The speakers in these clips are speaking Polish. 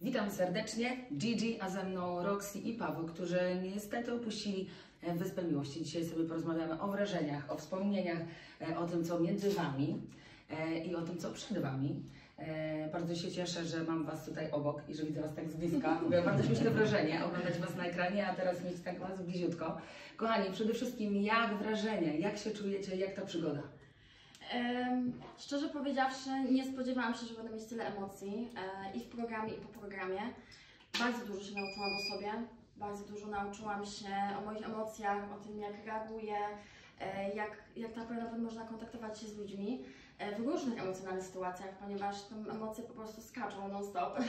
Witam serdecznie, Gigi, a ze mną Roxy i Paweł, którzy niestety opuścili e, Wyspę Miłości. Dzisiaj sobie porozmawiamy o wrażeniach, o wspomnieniach, e, o tym, co między Wami e, i o tym, co przed Wami. Bardzo się cieszę, że mam Was tutaj obok i że widzę Was tak z bliska. Miałam bardzo śmieszne wrażenie oglądać Was na ekranie, a teraz mieć tak Was bliziutko. Kochani, przede wszystkim jak wrażenie, jak się czujecie, jak ta przygoda? Szczerze powiedziawszy, nie spodziewałam się, że będę mieć tyle emocji e, i w programie, i po programie. Bardzo dużo się nauczyłam o sobie, bardzo dużo nauczyłam się o moich emocjach, o tym, jak reaguję, e, jak, jak naprawdę można kontaktować się z ludźmi e, w różnych emocjonalnych sytuacjach, ponieważ te emocje po prostu skaczą non-stop.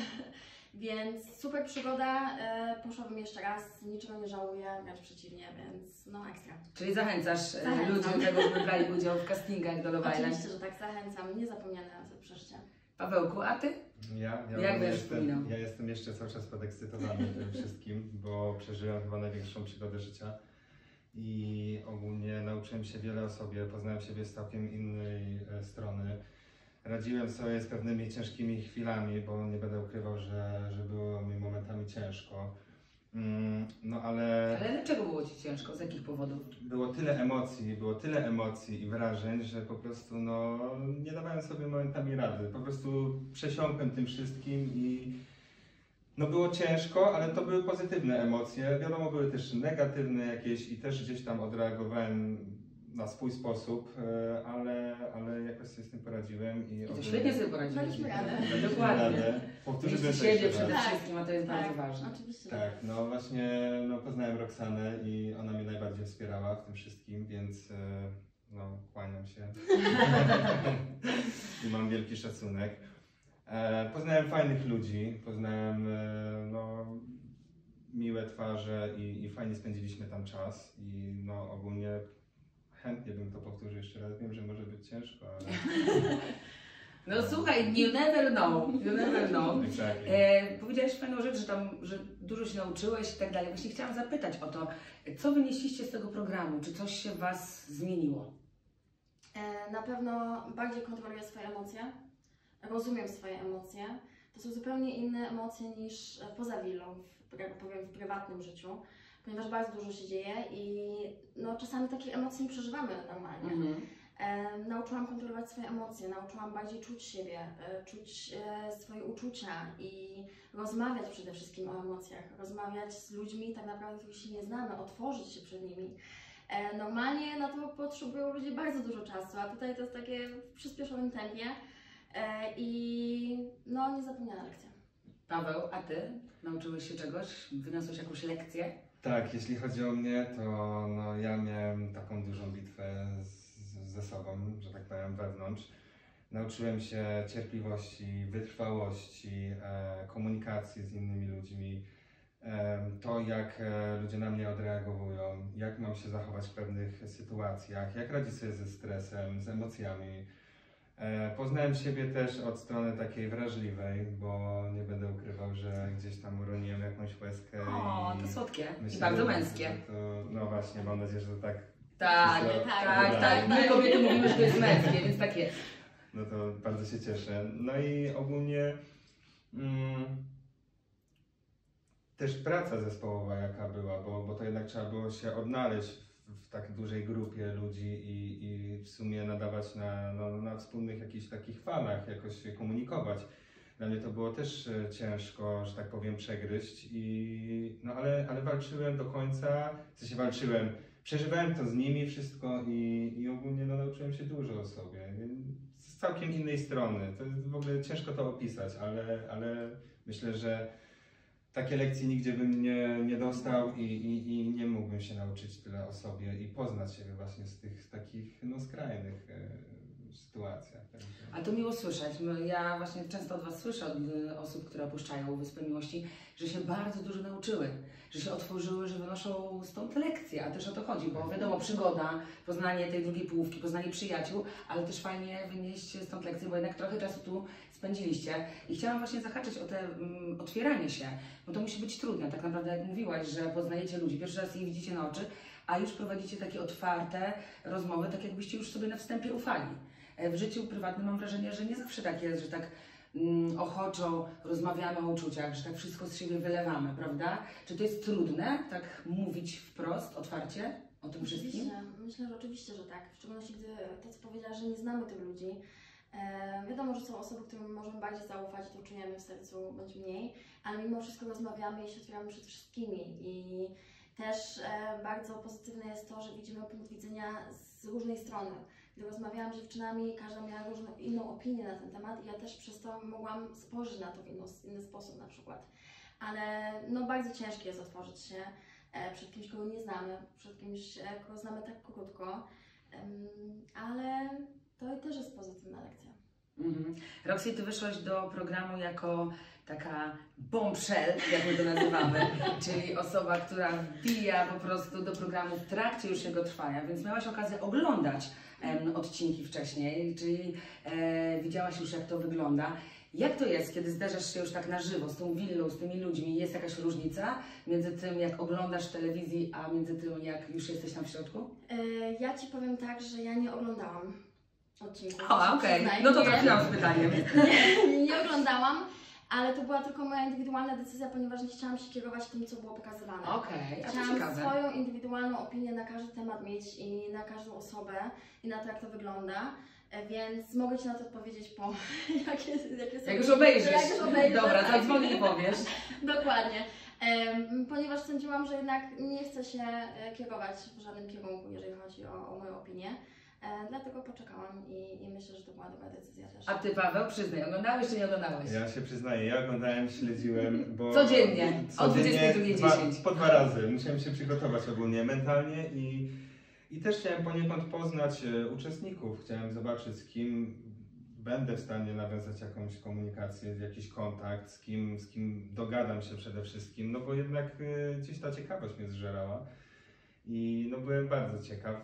Więc super przygoda, e, poszłabym jeszcze raz, niczego nie żałuję, wręcz przeciwnie, więc no ekstra. Czyli zachęcasz e, Zachęcam. ludzi do tego, żeby brali udział w castingach do Love Island. Oczywiście, że tak, zachęcam, niezapomniane przeżycie. Pawełku, a Ty? Ja, ja, Jak będziesz jestem, wspominał? ja jestem jeszcze cały czas podekscytowany tym wszystkim, bo przeżyłem chyba największą przygodę życia i ogólnie nauczyłem się wiele o sobie, poznałem siebie z całkiem innej e, strony. Radziłem sobie z pewnymi ciężkimi chwilami, bo nie będę ukrywał, że, że było mi momentami ciężko. Mm, No ale Ale dlaczego było Ci ciężko? Z jakich powodów? było tyle emocji, było tyle emocji i wrażeń, że po prostu no, nie dawałem sobie momentami rady. Po prostu przesiąkłem tym wszystkim i no było ciężko, ale to były pozytywne emocje. Wiadomo, były też negatywne jakieś i też gdzieś tam odreagowałem na swój sposób, e, ale, ale jakoś sobie z tym poradziłem. I I to świetnie sobie poradziłeś. Daliśmy radę. Dokładnie. Powtórzymy to jeszcze siebie przede Tak, wszystkim, a to jest bardzo ważne. Oczywiście. Tak, no właśnie no, poznałem Roxanę i ona mnie najbardziej wspierała w tym wszystkim, więc e, no, kłaniam się. I mam wielki szacunek. E, poznałem fajnych ludzi, poznałem no, miłe twarze i, i fajnie spędziliśmy tam czas i no ogólnie chętnie bym to powtórzył jeszcze raz. Wiem, że może być ciężko, ale No słuchaj, you never know, you never know. E, powiedziałeś fajną rzecz, że tam, że dużo się nauczyłeś i tak dalej. Właśnie chciałam zapytać o to, co wynieśliście z tego programu? Czy coś się w Was zmieniło? E, Na pewno bardziej kontroluję swoje emocje, rozumiem swoje emocje. To są zupełnie inne emocje niż e, poza willą, w, powiem, w prywatnym życiu, ponieważ bardzo dużo się dzieje i no, czasami takich emocji nie przeżywamy normalnie. Mhm. E, nauczyłam kontrolować swoje emocje, nauczyłam bardziej czuć siebie, e, czuć e, swoje uczucia i rozmawiać przede wszystkim o emocjach, rozmawiać z ludźmi tak naprawdę, których się nie znamy, otworzyć się przed nimi. E, normalnie na to potrzebują ludzie bardzo dużo czasu, a tutaj to jest takie w przyspieszonym tempie e, i no niezapomniana lekcja. Paweł, a Ty? Nauczyłeś się czegoś? Wyniosłeś jakąś lekcję? Tak, jeśli chodzi o mnie, to no, ja miałem taką dużą bitwę z, ze sobą, że tak powiem, wewnątrz. Nauczyłem się cierpliwości, wytrwałości, e, komunikacji z innymi ludźmi, e, to jak e, ludzie na mnie odreagowują, jak mam się zachować w pewnych sytuacjach, jak radzić sobie ze stresem, z emocjami. E, Poznałem siebie też od strony takiej wrażliwej, bo nie będę ukrywał, że gdzieś tam uroniłem jakąś łezkę. O, to słodkie Myślę, i bardzo męskie. To, no właśnie, mam nadzieję, że to tak. Tak, tak, tak, tak, My kobiety mówimy, że to jest męskie, więc tak jest. No to bardzo się cieszę. No i ogólnie mm, też praca zespołowa jaka była, bo, bo to jednak trzeba było się odnaleźć w, tak dużej grupie ludzi i, i w sumie nadawać na, no, na wspólnych jakichś takich falach, jakoś się komunikować. Dla mnie to było też e, ciężko, że tak powiem, przegryźć, i, no ale, ale walczyłem do końca, w sensie walczyłem, przeżywałem to z nimi wszystko i, i ogólnie no, nauczyłem się dużo o sobie. Z całkiem innej strony. To jest w ogóle ciężko to opisać, ale, ale myślę, że takie lekcje nigdzie bym nie, nie dostał i, i, i nie mógłbym się nauczyć tyle o sobie i poznać siebie właśnie z tych takich no, skrajnych e, sytuacjach. Także. A to miło słyszeć. Ja właśnie często od Was słyszę, od y, osób, które opuszczają Wyspę Miłości, że się bardzo dużo nauczyły, że się otworzyły, że wynoszą stąd lekcje, a też o to chodzi, bo wiadomo, przygoda, poznanie tej drugiej połówki, poznanie przyjaciół, ale też fajnie wynieść stąd lekcje, bo jednak trochę czasu tu spędziliście. I chciałam właśnie zahaczyć o te mm, otwieranie się, bo to musi być trudne, tak naprawdę jak mówiłaś, że poznajecie ludzi, pierwszy raz ich widzicie na oczy, a już prowadzicie takie otwarte rozmowy, tak jakbyście już sobie na wstępie ufali. E, W życiu prywatnym mam wrażenie, że nie zawsze tak jest, że tak mm, ochoczo rozmawiamy o uczuciach, że tak wszystko z siebie wylewamy, prawda? Czy to jest trudne, tak mówić wprost, otwarcie o tym wszystkim? Oczywiście, myślę, że oczywiście, że tak. W szczególności, gdy to, co powiedziałaś, że nie znamy tych ludzi. E, wiadomo, że są osoby, którym możemy bardziej zaufać, to czujemy w sercu bądź mniej, ale mimo wszystko rozmawiamy i się otwieramy przed wszystkimi. I też e, bardzo pozytywne jest to, że widzimy punkt widzenia z różnej strony. Gdy rozmawiałam z dziewczynami, każda miała różną, inną opinię na ten temat i ja też przez to mogłam spojrzeć na to w inno, inny sposób na przykład. Ale no bardzo ciężkie jest otworzyć się e, przed kimś, kogo nie znamy, przed kimś, e, kogo znamy tak krótko, ale to też jest pozytywna lekcja. Mhm. Roxy, ty wyszłaś do programu jako taka bombshell, jak my to nazywamy, czyli osoba, która wbija po prostu do programu w trakcie już jego trwania, więc miałaś okazję oglądać odcinki wcześniej, czyli e, widziałaś już jak to wygląda. Jak to jest, kiedy zderzasz się już tak na żywo z tą willą, z tymi ludźmi? Jest jakaś różnica między tym, jak oglądasz telewizji, a między tym, jak już jesteś tam w środku? E, ja Ci powiem tak, że ja nie oglądałam odcinków. O, okej, Przyznaję, no to trafiłam z pytaniem. nie, nie oglądałam, ale to była tylko moja indywidualna decyzja, ponieważ nie chciałam się kierować tym, co było pokazywane. Okej, to Chciałam ciekawe. swoją indywidualną opinię na każdy temat mieć i na każdą osobę i na to, jak to wygląda. E, Więc mogę Ci na to odpowiedzieć po jakie, jakie są Jak już obejrzysz. Jak już obejrzę, Dobra, tak. zadzwonię i powiesz. Dokładnie. Ponieważ sądziłam, że jednak nie chcę się e, kierować w żadnym kierunku, jeżeli chodzi o, o moją opinię. E, dlatego poczekałam i, i myślę, że to była dobra decyzja też. A ty, Paweł, przyznaj, oglądałeś czy nie oglądałeś? Ja się przyznaję, ja oglądałem, śledziłem, bo... Codziennie, o codziennie 22:10. dwa- Po dwa razy. Musiałem się przygotować ogólnie mentalnie i, i też chciałem poniekąd poznać e, uczestników. Chciałem zobaczyć, z kim będę w stanie nawiązać jakąś komunikację, jakiś kontakt, z kim, z kim dogadam się przede wszystkim, no bo jednak e, gdzieś ta ciekawość mnie zżerała. I no byłem bardzo ciekaw.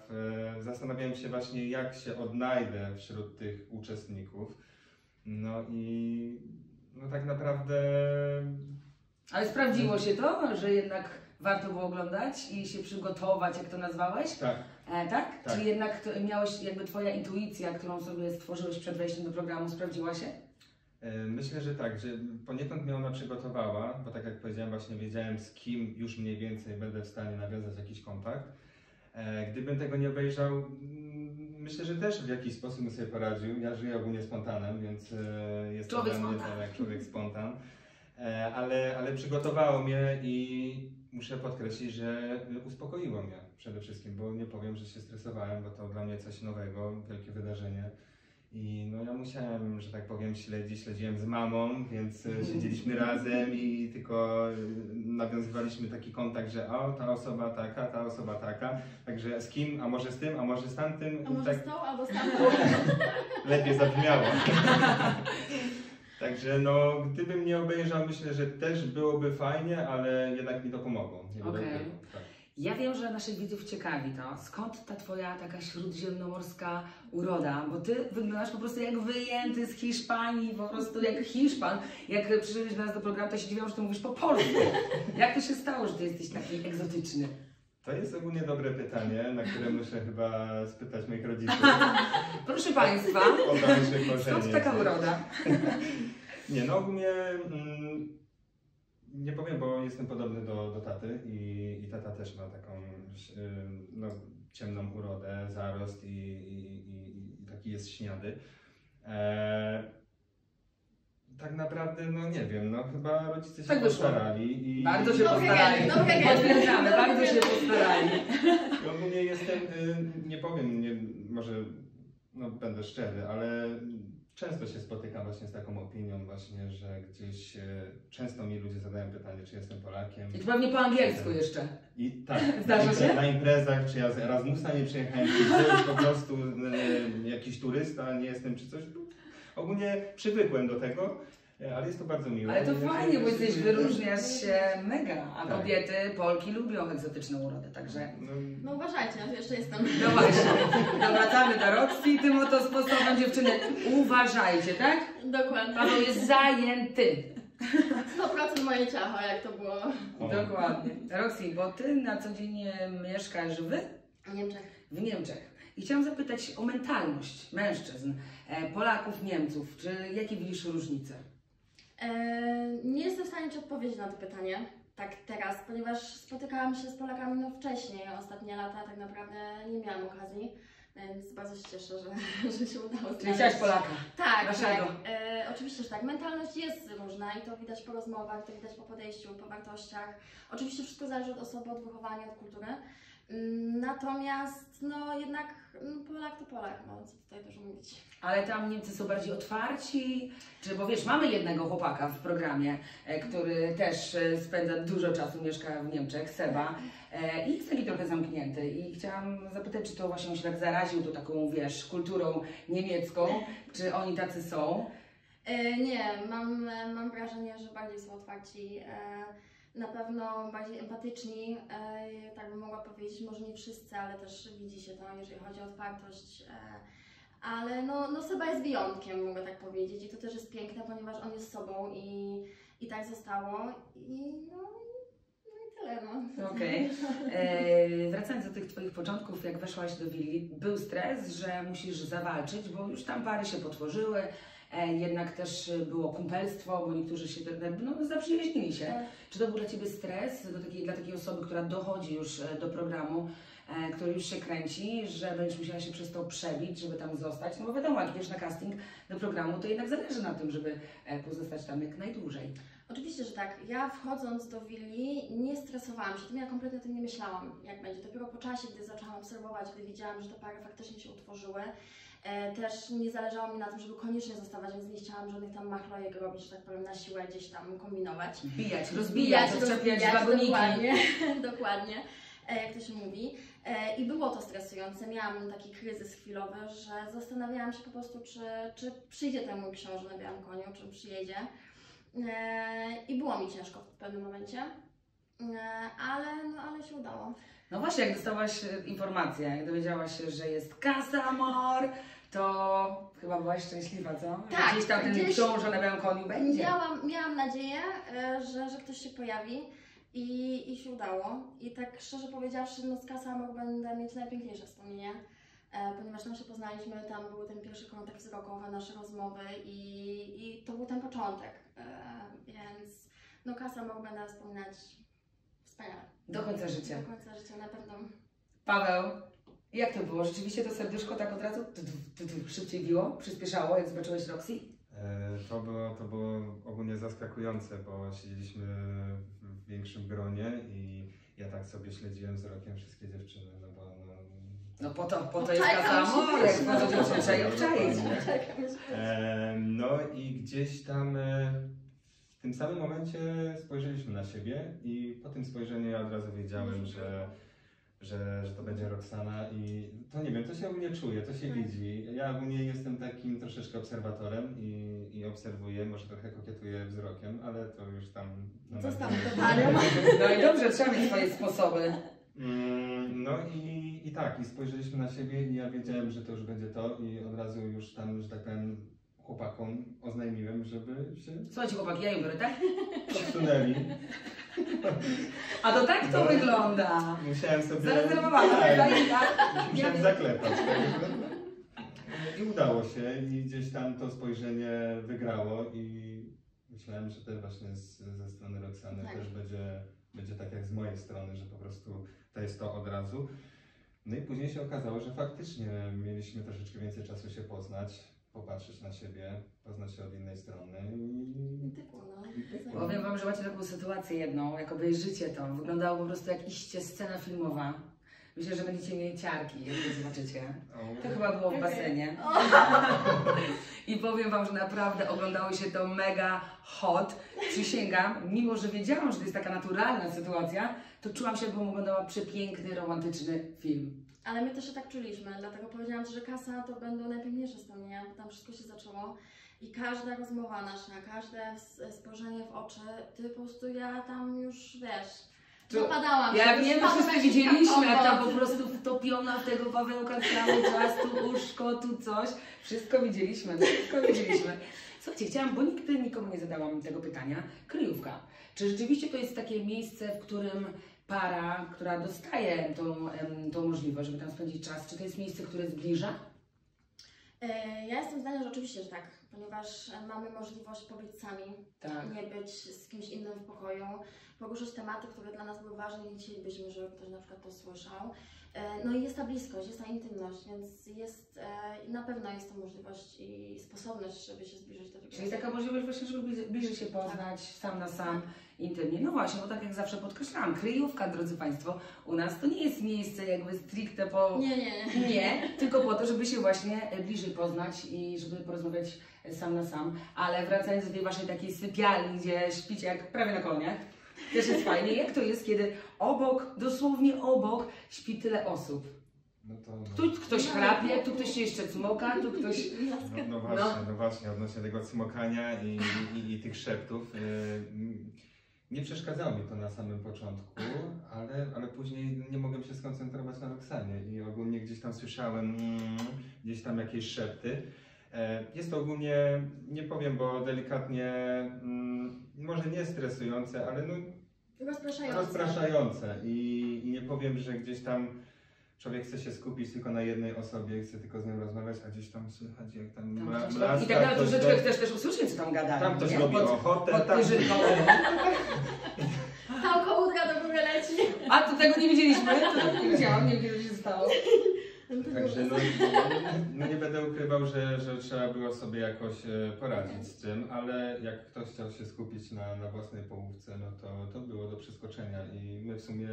E, Zastanawiałem się właśnie, jak się odnajdę wśród tych uczestników. No i no tak naprawdę Ale sprawdziło się to, że jednak warto było oglądać i się przygotować, jak to nazwałeś? tak, E, tak? Tak. Czyli jednak to, miałeś, jakby twoja intuicja, którą sobie stworzyłeś przed wejściem do programu, sprawdziła się? E, myślę, że tak, że poniekąd mnie ona przygotowała, bo tak jak powiedziałem, właśnie wiedziałem z kim już mniej więcej będę w stanie nawiązać jakiś kontakt. E, Gdybym tego nie obejrzał, mm, myślę, że też w jakiś sposób bym sobie poradził. Ja żyję ogólnie spontanem, więc e, jest to Człowiek dla mnie spontan. tak, jak człowiek spontan. Ale, ale przygotowało mnie i muszę podkreślić, że uspokoiło mnie przede wszystkim, bo nie powiem, że się stresowałem, bo to dla mnie coś nowego, wielkie wydarzenie. I no ja musiałem, że tak powiem, śledzić, śledziłem z mamą, więc e, siedzieliśmy razem i tylko e, nawiązywaliśmy taki kontakt, że o, ta osoba taka, ta osoba taka, także z kim, a może z tym, a może z tamtym, A może tak z tą albo z tamtą? lepiej zabrzmiało. Także no, gdybym nie obejrzał, myślę, że też byłoby fajnie, ale jednak mi to pomogło. Okej. ukrywał, tak. Ja wiem, że naszych widzów ciekawi to, skąd ta twoja taka śródziemnomorska uroda, bo ty wyglądasz po prostu jak wyjęty z Hiszpanii, po prostu jak Hiszpan. Jak przyszedłeś do nas do programu, to się dziwiłam, że ty mówisz po polsku. Jak to się stało, że ty jesteś taki egzotyczny? To jest ogólnie dobre pytanie, na które muszę chyba spytać moich rodziców. Proszę Państwa, skąd taka uroda? Nie, no ogólnie mm, nie powiem, bo jestem podobny do, do taty i, i tata też ma taką y, no, ciemną urodę, zarost i, i, i, i taki jest śniady. E, tak naprawdę, no nie wiem, no chyba rodzice się Tak postarali i Bardzo się postarali. dobry gen. Potwierdzamy, Dobry bardzo się postarali. Ogólnie jestem, y, nie powiem, nie, może no, będę szczery, ale często się spotykam właśnie z taką opinią właśnie, że gdzieś y, często mi ludzie zadają pytanie, czy jestem Polakiem. I to pewnie po angielsku jeszcze. I tak, Zdarza na, się? na imprezach, czy ja z Erasmusa nie przyjechałem, czy jest po prostu y, jakiś turysta, nie jestem, czy coś. Ogólnie przywykłem do tego, ale jest to bardzo miłe. Ale to fajnie, bo jesteś, wyróżniasz się mega, a Tak. kobiety, Polki lubią egzotyczną urodę, także... No, No uważajcie, ja jeszcze jestem. No właśnie, wracamy do Roxy i tym oto sposobem dziewczyny. Uważajcie, tak? Dokładnie. Paweł jest zajęty. 100% moje ciacho, jak to było o. Dokładnie. Roxy, bo ty na co dzień mieszkasz w, w Niemczech. w Niemczech. I chciałam zapytać o mentalność mężczyzn, e, Polaków, Niemców. Czy jakie widzisz różnice? E, nie jestem w stanie Ci odpowiedzieć na to pytanie tak teraz, ponieważ spotykałam się z Polakami no wcześniej, ostatnie lata tak naprawdę nie miałam okazji, więc bardzo się cieszę, że, że się udało Czyli chciałaś Polaka? Tak, tak. E, oczywiście, że tak. Mentalność jest różna i to widać po rozmowach, to widać po podejściu, po wartościach. Oczywiście wszystko zależy od osoby, od wychowania, od kultury. Natomiast no jednak no, Polak to Polak, no co tutaj dużo mówić. Ale tam Niemcy są bardziej otwarci, czy bo wiesz, mamy jednego chłopaka w programie, e, który też e, spędza dużo czasu, mieszka w Niemczech, Seba, e, i jest taki trochę zamknięty. I chciałam zapytać, czy to właśnie się tak zaraził tą taką, wiesz, kulturą niemiecką, czy oni tacy są? Nie, mam, mam wrażenie, że bardziej są otwarci. Na pewno bardziej empatyczni, e, tak bym mogła powiedzieć, może nie wszyscy, ale też widzi się to, jeżeli chodzi o otwartość. E, ale no, no Seba jest wyjątkiem, mogę tak powiedzieć, i to też jest piękne, ponieważ on jest sobą i, i tak zostało. I no, no no. Okej. E, Wracając do tych Twoich początków, jak weszłaś do willi, był stres, że musisz zawalczyć, bo już tam pary się potworzyły, jednak też było kumpelstwo, bo niektórzy się no, zaprzyjaźnili się. Tak. Czy to był dla Ciebie stres do takiej, dla takiej osoby, która dochodzi już e, do programu, e, który już się kręci, że będziesz musiała się przez to przebić, żeby tam zostać? No bo wiadomo, jak idziesz na casting do programu, to jednak zależy na tym, żeby e, pozostać tam jak najdłużej. Oczywiście, że tak. Ja wchodząc do willi nie stresowałam się tym, ja kompletnie o tym nie myślałam, jak będzie. Dopiero po czasie, gdy zaczęłam obserwować, gdy widziałam, że te pary faktycznie się utworzyły, e, też nie zależało mi na tym, żeby koniecznie zostawać, więc nie chciałam żadnych tam machlojek robić, że tak powiem, na siłę gdzieś tam kombinować. Bijać, rozbijać, odczepiać wagoniki. Dokładnie, dokładnie, e, jak to się mówi. E, I było to stresujące. Miałam taki kryzys chwilowy, że zastanawiałam się po prostu, czy, czy przyjdzie ten mój książę na białym koniu, czy przyjedzie. E, I było mi ciężko w pewnym momencie, E, ale, no, ale się udało. No właśnie, jak dostałaś e, informację, jak dowiedziałaś się, że jest Casa Mor, to chyba byłaś szczęśliwa, co? Tak, gdzieś tam ten gdzieś- książę na białym koniu będzie. Miałam, miałam nadzieję, e, że, że ktoś się pojawi i, i się udało. I tak szczerze powiedziawszy, no z Kasamor będę mieć najpiękniejsze wspomnienia, e, ponieważ tam się poznaliśmy, tam był ten pierwszy kontakt wzrokowy, nasze rozmowy i, i to był ten początek. E, więc no Kasamor będę wspominać wspaniale. Do końca życia. Do końca życia na pewno. Paweł, jak to było? Rzeczywiście to serduszko tak od razu tu, tu, tu, tu, szybciej biło? Przyspieszało, jak zobaczyłeś Roxy? E, To było, to było ogólnie zaskakujące, bo siedzieliśmy w większym gronie i ja tak sobie śledziłem wzrokiem wszystkie dziewczyny, no bo no, No po to, po to jest po to trzeba obczaić. E, No i gdzieś tam e, w tym samym momencie spojrzeliśmy na siebie i po tym spojrzeniu ja od razu wiedziałem, że, że, że to będzie Roxana i to nie wiem, to się ogólnie czuje, to się Mhm. widzi. Ja ogólnie jestem takim troszeczkę obserwatorem i, i obserwuję, może trochę kokietuję wzrokiem, ale to już tam... no, Zostawmy to paniom. No i dobrze, trzeba mieć swoje sposoby. Mm, No i, i tak, i spojrzeliśmy na siebie i ja wiedziałem, że to już będzie to i od razu już tam, że tak powiem, chłopakom oznajmiłem, żeby się Słuchajcie chłopaki, ja ją biorę, tak? podsunęli. A to tak to No. wygląda. Musiałem sobie... Zarezerwowana, Tak, tak? musiałem zaklepać. Tak? I udało się i gdzieś tam to spojrzenie wygrało i myślałem, że też właśnie z, ze strony Roxany Tak. też będzie, będzie tak jak z mojej strony, że po prostu to jest to od razu. No i później się okazało, że faktycznie mieliśmy troszeczkę więcej czasu się poznać, popatrzeć na siebie, poznać się od innej strony i... I tykło, no. Powiem wam, że macie taką sytuację jedną, jak obejrzycie to. Wyglądało po prostu jak iście scena filmowa. Myślę, że będziecie mieli ciarki, jak to zobaczycie. To chyba było w basenie. I powiem wam, że naprawdę oglądało się to mega hot. Przysięgam, mimo że wiedziałam, że to jest taka naturalna sytuacja, to czułam się, jakbym oglądała przepiękny, romantyczny film. Ale my też się tak czuliśmy, dlatego powiedziałam że kasa to będą najpiękniejsze wspomnienia, bo tam wszystko się zaczęło. I każda rozmowa nasza, każde spojrzenie w oczy, ty po prostu ja tam już wiesz, zapadałam Ja wiem, że się widzieliśmy, jak tam po prostu wtopiona w tego Pawełka cały czas, tu uszko, tu coś. Wszystko widzieliśmy, wszystko widzieliśmy. Słuchajcie, chciałam, bo nigdy nikomu nie zadałam tego pytania. Kryjówka. Czy rzeczywiście to jest takie miejsce, w którym para, która dostaje tą, tą możliwość, żeby tam spędzić czas, czy to jest miejsce, które zbliża? E, Ja jestem zdania, że oczywiście, że tak, ponieważ mamy możliwość pobyć sami, Tak. nie być z kimś innym w pokoju, poruszyć tematy, które dla nas były ważne i chcielibyśmy, żeby ktoś na przykład to słyszał. E, No i jest ta bliskość, jest ta intymność, więc jest, e, na pewno jest to możliwość i sposobność, żeby się zbliżyć do drugiego. Czyli taka możliwość właśnie, żeby bliżej, się poznać, sam na sam, intymnie. No właśnie, bo tak jak zawsze podkreślałam, kryjówka, drodzy Państwo, u nas to nie jest miejsce jakby stricte po... Nie, nie, nie. Nie, tylko po to, żeby się właśnie e, bliżej poznać i żeby porozmawiać sam na sam. Ale wracając do tej waszej takiej sypialni, gdzie śpicie jak prawie na koniach, też jest fajnie. Jak to jest, kiedy obok, dosłownie obok, śpi tyle osób? No to, no, Tu ktoś chrapie, tu ktoś się jeszcze cmoka, tu ktoś... no, no właśnie, no właśnie, odnośnie tego cmokania i, i, i tych szeptów. Yy, nie przeszkadzało mi to na samym początku, ale, ale później nie mogłem się skoncentrować na Roxanie i ogólnie gdzieś tam słyszałem mm, gdzieś tam jakieś szepty. E, Jest to ogólnie, nie powiem, bo delikatnie, mm, może nie stresujące, ale no Rozpraszające. rozpraszające I, i nie powiem, że gdzieś tam człowiek chce się skupić tylko na jednej osobie, chce tylko z nią rozmawiać, a gdzieś tam słychać jak tam Tam mlaska, I tak to że do- człowiek też, też usłyszy, co tam gadają. tam ktoś nie? robi Pod- ochotę, pod tam... Tam kołudra do góry leci. A tu tego nie widzieliśmy, to nie wiedziałam, nie wiem, co się stało. Także no, no nie będę ukrywał, że, że trzeba było sobie jakoś e, poradzić z tym, ale jak ktoś chciał się skupić na, na własnej połówce, no to, to było do przeskoczenia i my w sumie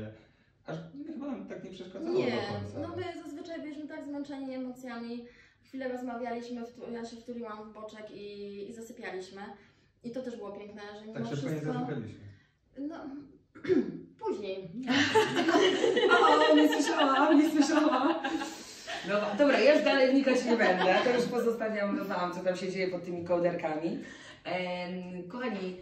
aż chyba nam tak nie przeszkadzało Nie, do końca. no my zazwyczaj byliśmy tak zmęczeni emocjami. Chwilę rozmawialiśmy, ja się wtuliłam w boczek i, i zasypialiśmy. I to też było piękne, że mimo tak szybko nie wszystko... zasypialiśmy. No, później. O, nie słyszałam, nie słyszałam. No, dobra, ja już dalej wnikać nie będę, to już pozostawiam Wam, co tam się dzieje pod tymi kołderkami. Em, kochani,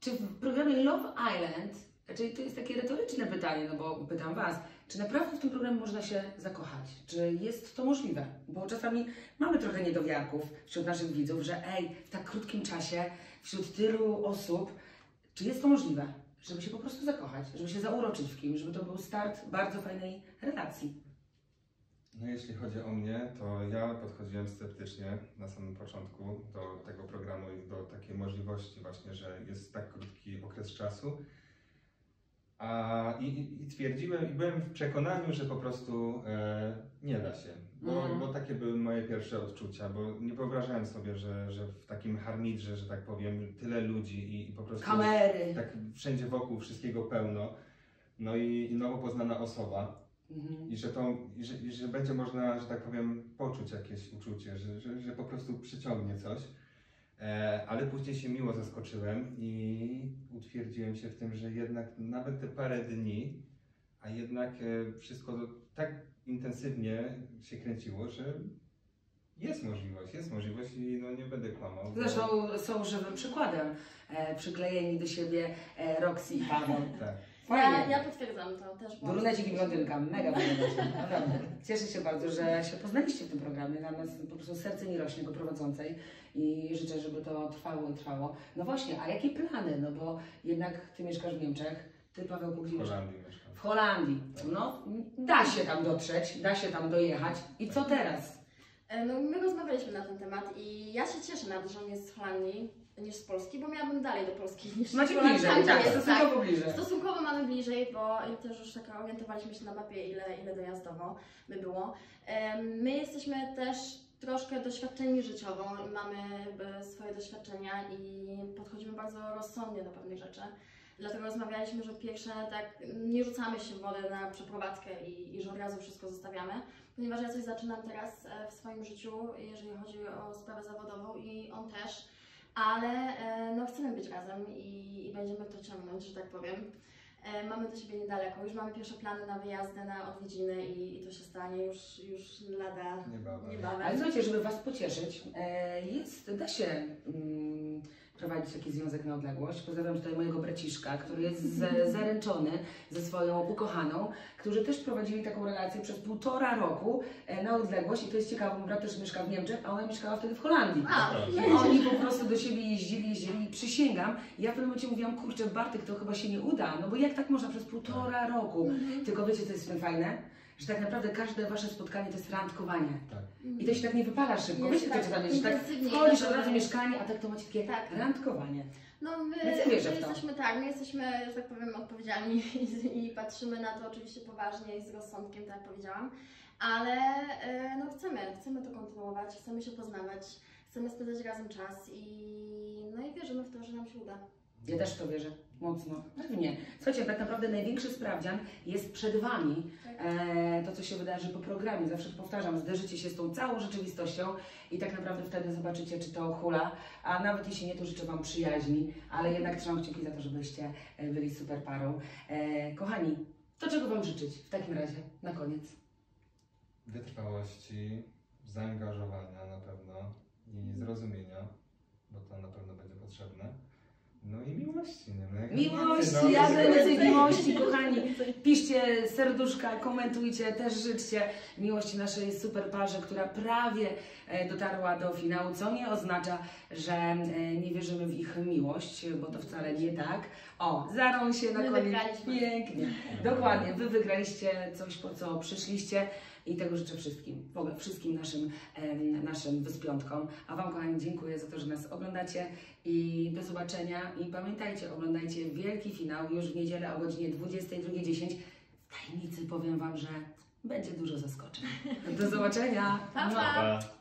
czy w programie Love Island, czyli to jest takie retoryczne pytanie, no bo pytam Was, czy naprawdę w tym programie można się zakochać? Czy jest to możliwe? Bo czasami mamy trochę niedowiarków wśród naszych widzów, że ej, w tak krótkim czasie, wśród tylu osób, czy jest to możliwe? Żeby się po prostu zakochać, żeby się zauroczyć w kimś, żeby to był start bardzo fajnej relacji. No jeśli chodzi o mnie, to ja podchodziłem sceptycznie na samym początku do tego programu i do takiej możliwości właśnie, że jest tak krótki okres czasu. A, i, i, twierdziłem, i byłem w przekonaniu, że po prostu e, nie da się. Bo, Mhm. bo takie były moje pierwsze odczucia, bo nie wyobrażałem sobie, że, że w takim harmidrze, że tak powiem, tyle ludzi i, i po prostu Kamery. tak wszędzie wokół wszystkiego pełno. No i, i nowo poznana osoba. Mhm. I że, to, i że, i że będzie można, że tak powiem, poczuć jakieś uczucie, że, że, że po prostu przyciągnie coś. E, ale później się miło zaskoczyłem i utwierdziłem się w tym, że jednak nawet te parę dni, a jednak e, wszystko tak intensywnie się kręciło, że jest możliwość, jest możliwość i no nie będę kłamał. bo- Zresztą są żywym przykładem e, przyklejeni do siebie e, Roxy i Paweł. Tak. Ja, Fajnie. ja potwierdzam to też. Brunecik i blondynka, mega blondynka, naprawdę. Cieszę się bardzo, że się poznaliście w tym programie. Dla nas po prostu serce mi rośnie go prowadzącej i życzę, żeby to trwało i trwało. No właśnie, a jakie plany? No bo jednak ty mieszkasz w Niemczech, ty Paweł W gdzie mieszkasz? Holandii mieszkam. W Holandii. No, da się tam dotrzeć, da się tam dojechać. I co teraz? E, No, my rozmawialiśmy na ten temat i ja się cieszę nawet, że on jest z Holandii niż z Polski, bo miałabym dalej do Polski niż Macie Holandii. bliżej, tak, jest, stosunkowo bliżej. Stosunkowo mamy bliżej, bo też już tak orientowaliśmy się na mapie, ile, ile dojazdowo by było. My jesteśmy też troszkę doświadczeni życiowo, i mamy e, swoje doświadczenia i podchodzimy bardzo rozsądnie do pewnych rzeczy. Dlatego rozmawialiśmy, że pierwsze tak nie rzucamy się w wodę na przeprowadzkę i, i że od razu wszystko zostawiamy, ponieważ ja coś zaczynam teraz e, w swoim życiu, jeżeli chodzi o sprawę zawodową i on też, ale e, no, chcemy być razem i, i będziemy to ciągnąć, że tak powiem. E, Mamy do siebie niedaleko, już mamy pierwsze plany na wyjazdy, na odwiedziny i, i to się stanie już, już lada Niebawem. Ale niebawem. słuchajcie, żeby Was pocieszyć, e, jest, da się mm, prowadzić taki związek na odległość. Pozdrawiam tutaj mojego braciszka, który jest z, zaręczony ze swoją ukochaną, którzy też prowadzili taką relację przez półtora roku e, na odległość i to jest ciekawe, mój brat też mieszka w Niemczech, a ona mieszkała wtedy w Holandii. A, Proszę. I oni po prostu do siebie jeździli, jeździli i przysięgam przysięgam, ja w pewnym momencie mówiłam, kurczę, Bartek, to chyba się nie uda, no bo jak tak można przez półtora roku? Tylko wiecie, co jest w tym fajne? Że tak naprawdę każde wasze spotkanie to jest randkowanie. Tak. I to się tak nie wypala szybko. Jest Wiecie, tak, co czasami, że tak intensywnie wchodzisz od razu mieszkanie, a tak to macie takie Tak. randkowanie. No my, my jesteśmy tak, my jesteśmy, że tak powiem, odpowiedzialni i, i patrzymy na to oczywiście poważnie i z rozsądkiem, tak jak powiedziałam, ale e, no chcemy, chcemy to kontynuować, chcemy się poznawać, chcemy spędzać razem czas i no i wierzymy w to, że nam się uda. Ja też w to wierzę. Mocno. Pewnie. Słuchajcie, tak naprawdę największy sprawdzian jest przed Wami. Tak. E, to, co się wydarzy po programie. Zawsze powtarzam, zderzycie się z tą całą rzeczywistością i tak naprawdę wtedy zobaczycie, czy to hula. A nawet jeśli nie, to życzę Wam przyjaźni, ale jednak trzymam kciuki za to, żebyście e, byli super parą. E, kochani, to czego Wam życzyć w takim razie na koniec? Wytrwałości, zaangażowania na pewno i zrozumienia, bo to na pewno będzie potrzebne. No i miłości, nie? No jak Miłości, no. jak najwięcej miłości, kochani. Piszcie serduszka, komentujcie, też życzcie miłości naszej super parze, która prawie e, dotarła do finału, co nie oznacza, że e, nie wierzymy w ich miłość, bo to wcale nie tak. O, zarą się na My koniec. Pięknie. Dokładnie, Wy wygraliście coś, po co przyszliście i tego życzę wszystkim, w ogóle wszystkim naszym, naszym wyspiątkom. A Wam, kochani, dziękuję za to, że nas oglądacie i do zobaczenia. I pamiętajcie, oglądajcie wielki finał już w niedzielę o godzinie 22.10. W tajemnicy powiem Wam, że będzie dużo zaskoczeń. Do zobaczenia. Pa, pa. Pa.